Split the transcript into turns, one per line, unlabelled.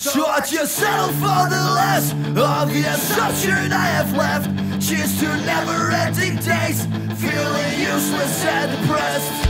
So I just for the last of the assumption I have left. Cheers to never ending days, feeling useless and depressed.